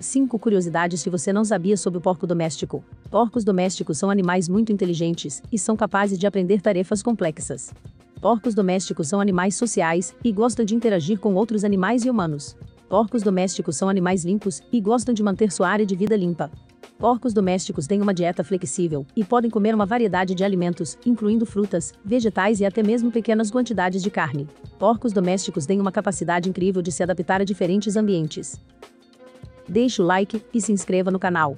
5 curiosidades que você não sabia sobre o porco doméstico. Porcos domésticos são animais muito inteligentes e são capazes de aprender tarefas complexas. Porcos domésticos são animais sociais e gostam de interagir com outros animais e humanos. Porcos domésticos são animais limpos e gostam de manter sua área de vida limpa. Porcos domésticos têm uma dieta flexível e podem comer uma variedade de alimentos, incluindo frutas, vegetais e até mesmo pequenas quantidades de carne. Porcos domésticos têm uma capacidade incrível de se adaptar a diferentes ambientes. Deixe o like e se inscreva no canal.